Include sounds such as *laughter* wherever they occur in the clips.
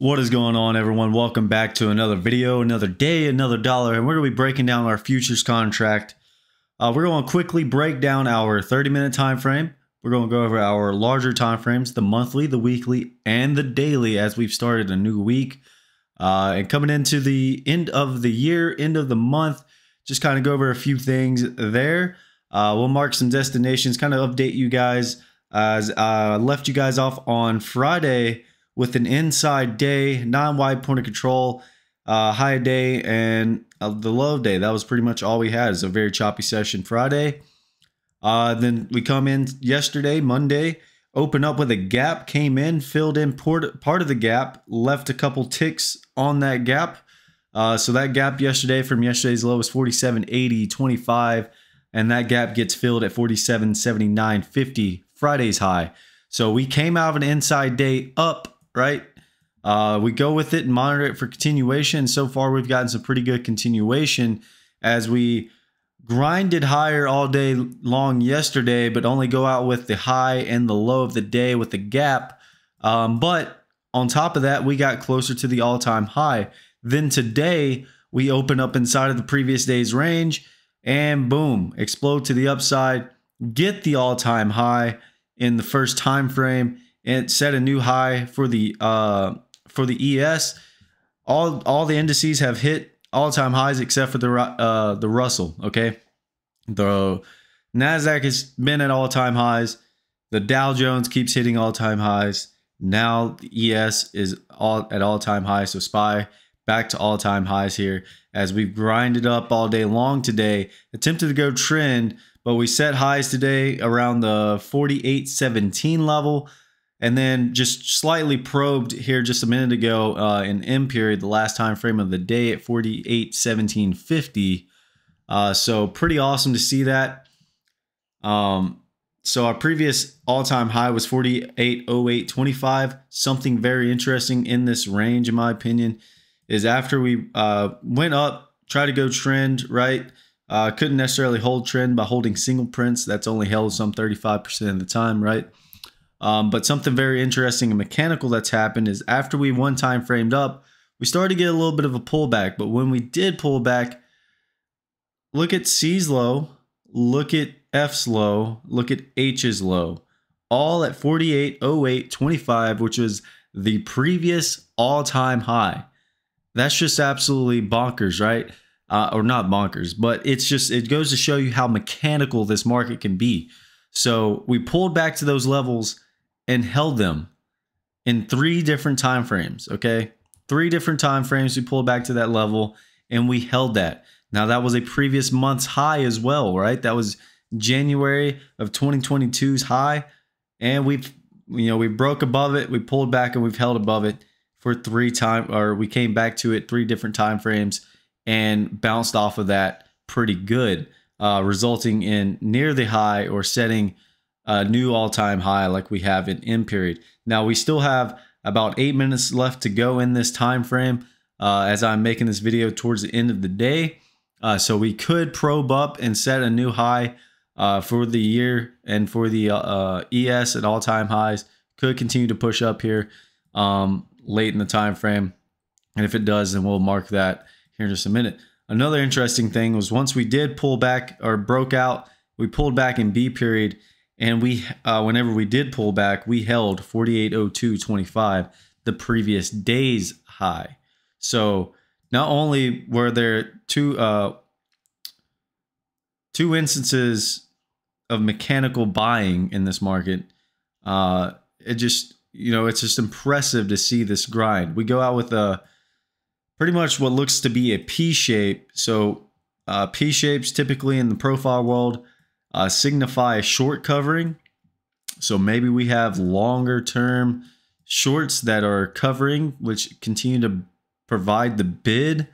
What is going on, everyone? Welcome back to another video, another day, another dollar, and we're going to be breaking down our futures contract. Uh, we're going to quickly break down our 30-minute time frame. We're going to go over our larger time frames, the monthly, the weekly, and the daily as we've started a new week. Uh, and coming into the end of the year, end of the month, just kind of go over a few things there. Uh, we'll mark some destinations, kind of update you guys as I uh, left you guys off on Friday with an inside day, nine-wide point of control, uh, high day, and uh, the low day. That was pretty much all we had. It's a very choppy session Friday. Uh, then we come in yesterday, Monday, open up with a gap, came in, filled in port, part of the gap, left a couple ticks on that gap. Uh, so that gap yesterday from yesterday's low was 47.80, 25, and that gap gets filled at 47.79, 50, Friday's high. So we came out of an inside day up right? Uh, we go with it and monitor it for continuation. So far, we've gotten some pretty good continuation as we grinded higher all day long yesterday, but only go out with the high and the low of the day with the gap. Um, but on top of that, we got closer to the all time high. Then today, we open up inside of the previous day's range and boom, explode to the upside, get the all time high in the first time frame it set a new high for the uh, for the ES. All all the indices have hit all time highs except for the uh, the Russell. Okay, the Nasdaq has been at all time highs. The Dow Jones keeps hitting all time highs. Now the ES is all at all time highs. So SPY back to all time highs here as we've grinded up all day long today. Attempted to go trend, but we set highs today around the 48.17 level and then just slightly probed here just a minute ago uh, in M period, the last time frame of the day at 48 17 50. Uh, so pretty awesome to see that. Um, so our previous all-time high was 48.08.25. Something very interesting in this range, in my opinion, is after we uh, went up, tried to go trend, right? Uh, couldn't necessarily hold trend by holding single prints. That's only held some 35% of the time, right? Um, but something very interesting and mechanical that's happened is after we one time framed up, we started to get a little bit of a pullback. But when we did pull back, look at C's low, look at F's low, look at H's low, all at 48.08.25, which was the previous all time high. That's just absolutely bonkers, right? Uh, or not bonkers, but it's just, it goes to show you how mechanical this market can be. So we pulled back to those levels and held them in three different time frames. Okay, three different time frames. We pulled back to that level and we held that. Now that was a previous month's high as well, right? That was January of 2022's high, and we've you know we broke above it, we pulled back, and we've held above it for three time or we came back to it three different time frames and bounced off of that pretty good, uh, resulting in near the high or setting a new all-time high like we have in M period. Now we still have about eight minutes left to go in this time frame uh, as I'm making this video towards the end of the day. Uh, so we could probe up and set a new high uh, for the year and for the uh, ES at all-time highs. Could continue to push up here um, late in the time frame. And if it does, then we'll mark that here in just a minute. Another interesting thing was once we did pull back or broke out, we pulled back in B period and we, uh, whenever we did pull back, we held 4802.25, the previous day's high. So not only were there two uh, two instances of mechanical buying in this market, uh, it just you know it's just impressive to see this grind. We go out with a pretty much what looks to be a P shape. So uh, P shapes typically in the profile world uh, signify a short covering. So maybe we have longer term shorts that are covering, which continue to provide the bid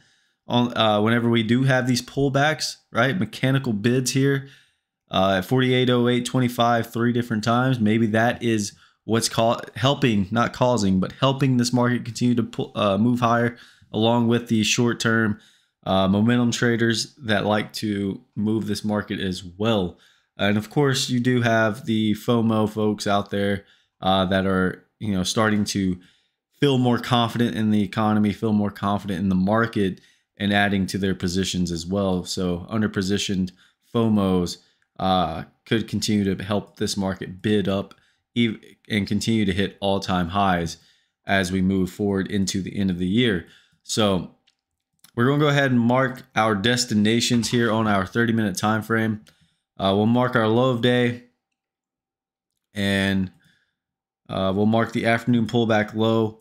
on uh, whenever we do have these pullbacks, right? Mechanical bids here uh, at 4808.25 three different times. Maybe that is what's called helping, not causing, but helping this market continue to pull, uh, move higher along with the short term uh, momentum traders that like to move this market as well. And of course, you do have the FOMO folks out there uh, that are you know starting to feel more confident in the economy, feel more confident in the market, and adding to their positions as well. So underpositioned FOMOs uh, could continue to help this market bid up and continue to hit all-time highs as we move forward into the end of the year. So we're going to go ahead and mark our destinations here on our 30-minute time frame. Uh, we'll mark our low of day, and uh, we'll mark the afternoon pullback low.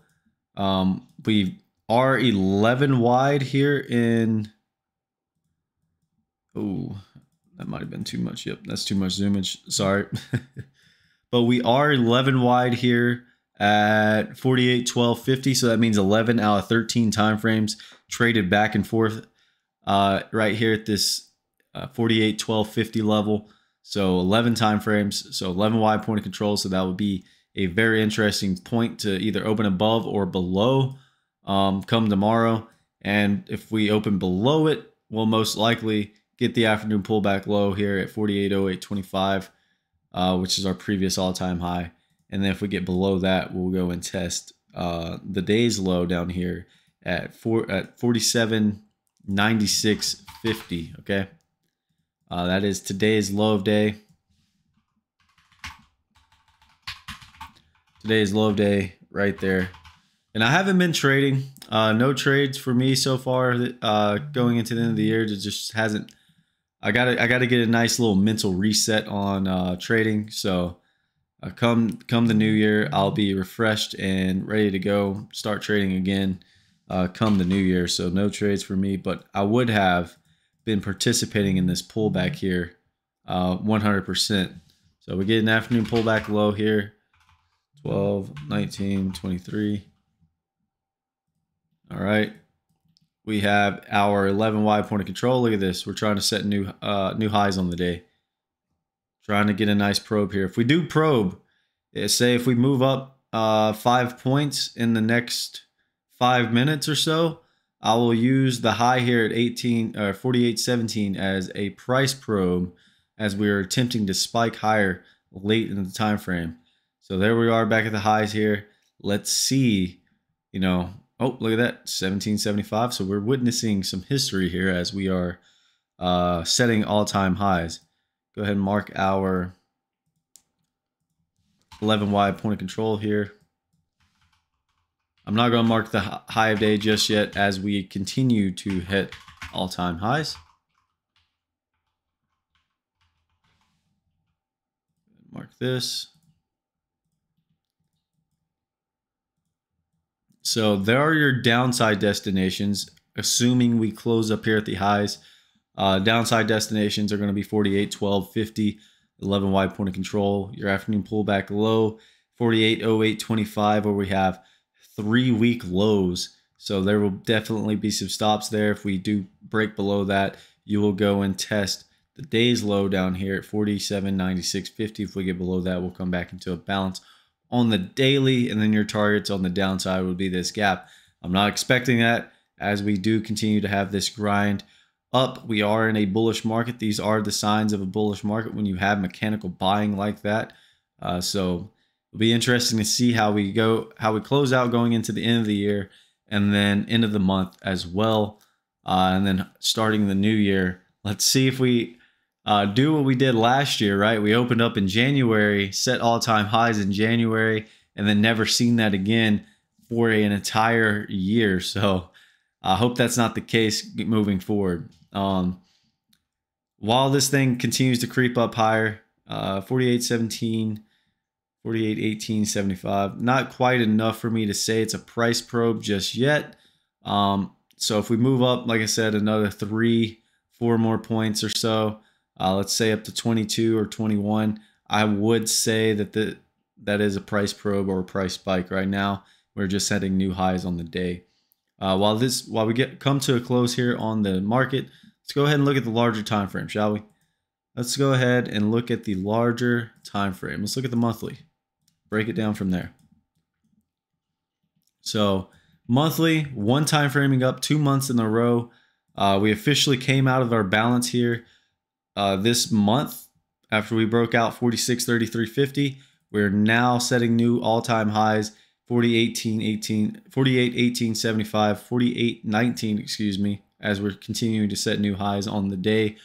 Um, we are 11 wide here in. Oh, that might have been too much. Yep, that's too much zoomage. Sorry. *laughs* but we are 11 wide here at 48 12 50 so that means 11 out of 13 time frames traded back and forth uh, right here at this uh, 48 12 50 level. So 11 time frames so 11 wide point of control. So that would be a very interesting point to either open above or below um, come tomorrow. And if we open below it we'll most likely get the afternoon pullback low here at 480825 uh, which is our previous all-time high and then if we get below that, we'll go and test uh, the day's low down here at four at 47.96.50. Okay. Uh, that is today's low of day. Today's low of day right there. And I haven't been trading. Uh, no trades for me so far uh, going into the end of the year. It just hasn't. I gotta I gotta get a nice little mental reset on uh, trading. So uh, come come the new year, I'll be refreshed and ready to go start trading again. Uh, come the new year, so no trades for me, but I would have been participating in this pullback here, uh, 100%. So we get an afternoon pullback low here, 12, 19, 23. All right. We have our 11 wide point of control. Look at this. We're trying to set new uh, new highs on the day. Trying to get a nice probe here. If we do probe, eh, say if we move up uh, five points in the next five minutes or so, I will use the high here at 18 or uh, 48.17 as a price probe as we are attempting to spike higher late in the time frame. So there we are back at the highs here. Let's see, you know, oh, look at that, 1775. So we're witnessing some history here as we are uh, setting all-time highs go ahead and mark our 11 wide point of control here. I'm not going to mark the high of day just yet as we continue to hit all-time highs. Mark this. So there are your downside destinations, assuming we close up here at the highs. Uh, downside destinations are going to be 48, 12, 50, 11 wide point of control. Your afternoon pullback low, 48, 08, 25, where we have three week lows. So there will definitely be some stops there. If we do break below that, you will go and test the day's low down here at 47, 96, 50. If we get below that, we'll come back into a balance on the daily. And then your targets on the downside would be this gap. I'm not expecting that as we do continue to have this grind up. We are in a bullish market. These are the signs of a bullish market when you have mechanical buying like that. Uh, so it'll be interesting to see how we go, how we close out going into the end of the year and then end of the month as well. Uh, and then starting the new year, let's see if we uh, do what we did last year, right? We opened up in January, set all time highs in January, and then never seen that again for an entire year. So I hope that's not the case moving forward. Um, while this thing continues to creep up higher, uh, 48, 17, 48, 18, 75, not quite enough for me to say it's a price probe just yet. Um, so if we move up, like I said, another three, four more points or so, uh, let's say up to 22 or 21, I would say that the, that is a price probe or a price spike right now. We're just setting new highs on the day. Uh, while this, while we get come to a close here on the market, Let's go ahead and look at the larger time frame, shall we? Let's go ahead and look at the larger time frame. Let's look at the monthly. Break it down from there. So monthly, one time framing up, two months in a row. Uh, we officially came out of our balance here uh, this month after we broke out 46, 33, 50. We're now setting new all-time highs 40 18 18 48 18 75 48 19 excuse me as we're continuing to set new highs on the day.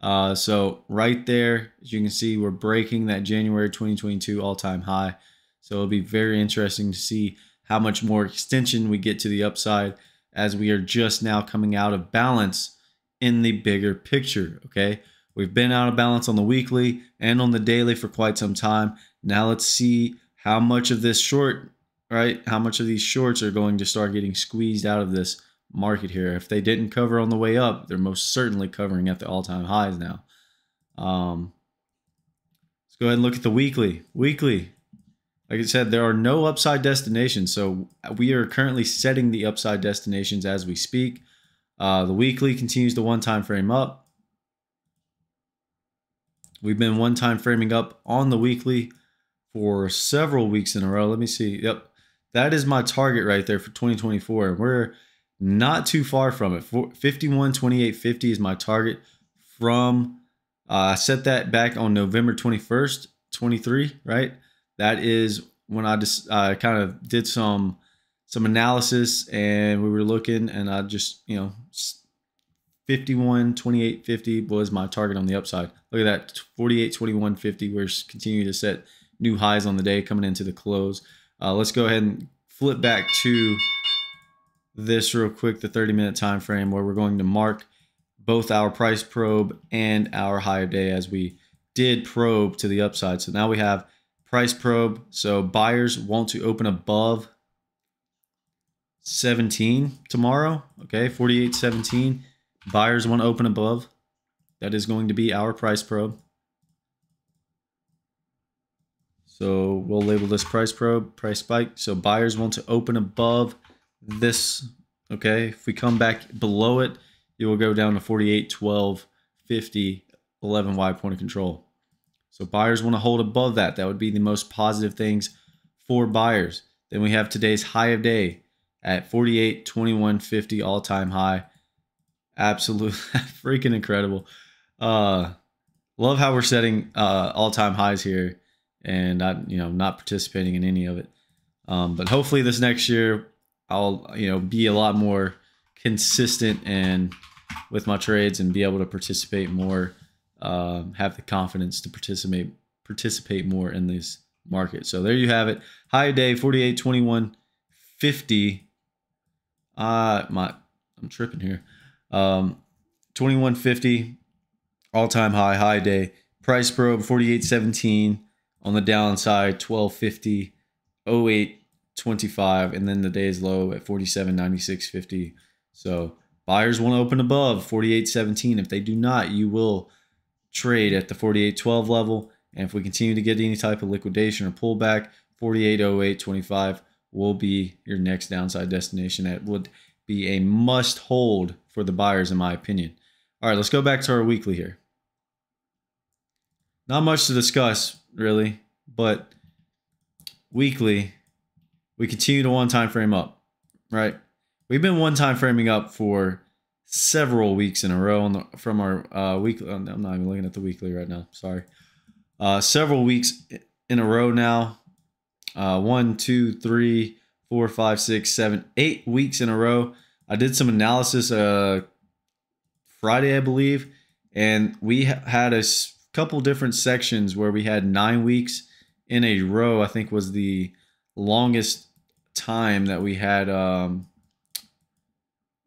Uh, so right there as you can see we're breaking that january 2022 all-time high. So it'll be very interesting to see how much more extension we get to the upside as we are just now coming out of balance in the bigger picture okay? We've been out of balance on the weekly and on the daily for quite some time. Now let's see how much of this short right? How much of these shorts are going to start getting squeezed out of this market here? If they didn't cover on the way up, they're most certainly covering at the all-time highs now. Um, let's go ahead and look at the weekly. Weekly, like I said, there are no upside destinations. So we are currently setting the upside destinations as we speak. Uh, the weekly continues the one time frame up. We've been one time framing up on the weekly for several weeks in a row. Let me see. Yep that is my target right there for 2024. We're not too far from it. 51, 28, 50 is my target from, uh, I set that back on November 21st, 23, right? That is when I just uh, kind of did some some analysis and we were looking and I just, you know, 51, 28, 50 was my target on the upside. Look at that, 48, 21, 50. We're continuing to set new highs on the day coming into the close. Uh, let's go ahead and flip back to this real quick, the 30 minute time frame where we're going to mark both our price probe and our higher day as we did probe to the upside. So now we have price probe. So buyers want to open above 17 tomorrow. Okay, 48.17. Buyers want to open above. That is going to be our price probe. So we'll label this price probe, price spike. So buyers want to open above this. Okay, if we come back below it, it will go down to 48, 12, 50, 11 wide point of control. So buyers want to hold above that. That would be the most positive things for buyers. Then we have today's high of day at 48, 21, 50 all time high. Absolutely *laughs* freaking incredible. Uh, love how we're setting uh, all time highs here and not you know not participating in any of it. Um, but hopefully this next year I'll you know be a lot more consistent and with my trades and be able to participate more, uh, have the confidence to participate participate more in this market. So there you have it. High day 48 21 50. Uh my I'm tripping here. Um 2150 all-time high high day. Price probe 4817 on the downside 1250 08 25 and then the day's low at 47 96 50 so buyers want to open above 48 17 if they do not you will trade at the 48 12 level. And if we continue to get any type of liquidation or pullback 48 08 25 will be your next downside destination. That would be a must hold for the buyers in my opinion. All right let's go back to our weekly here. Not much to discuss really, but weekly, we continue to one time frame up, right? We've been one time framing up for several weeks in a row on the, from our uh, weekly. I'm not even looking at the weekly right now. Sorry. Uh, several weeks in a row now. Uh, one, two, three, four, five, six, seven, eight weeks in a row. I did some analysis uh, Friday, I believe, and we ha- had a couple different sections where we had nine weeks in a row. I think was the longest time that we had. Um,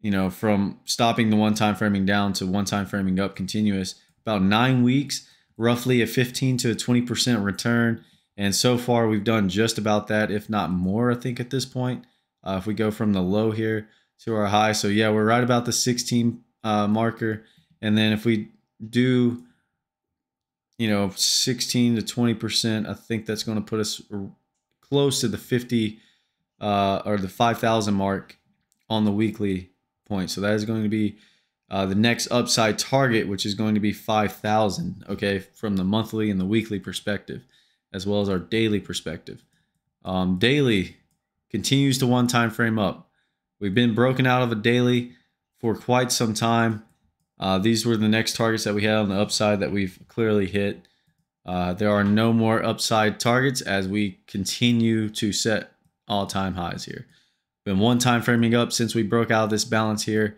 you know, from stopping the one time framing down to one time framing up continuous, about nine weeks, roughly a 15 to a 20% return. And so far, we've done just about that, if not more, I think, at this point. Uh, if we go from the low here to our high. So, yeah, we're right about the 16 uh, marker. And then if we do you know, 16 to 20%. I think that's going to put us close to the 50 uh, or the 5,000 mark on the weekly point. So that is going to be uh, the next upside target, which is going to be 5,000, okay, from the monthly and the weekly perspective, as well as our daily perspective. Um, daily continues to one time frame up. We've been broken out of a daily for quite some time. Uh, these were the next targets that we had on the upside that we've clearly hit. Uh, there are no more upside targets as we continue to set all-time highs here. Been one time framing up since we broke out of this balance here.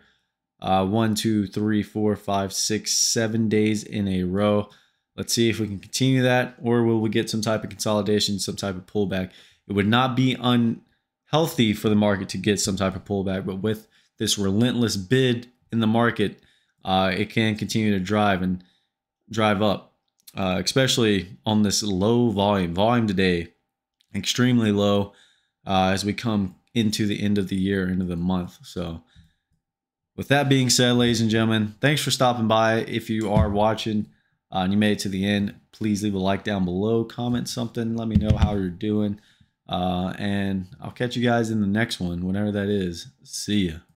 Uh, one, two, three, four, five, six, seven days in a row. Let's see if we can continue that, or will we get some type of consolidation, some type of pullback? It would not be unhealthy for the market to get some type of pullback, but with this relentless bid in the market, uh, it can continue to drive and drive up, uh, especially on this low volume. Volume today, extremely low uh, as we come into the end of the year, into the month. So, with that being said, ladies and gentlemen, thanks for stopping by. If you are watching uh, and you made it to the end, please leave a like down below, comment something, let me know how you're doing. Uh, and I'll catch you guys in the next one, whenever that is. See ya.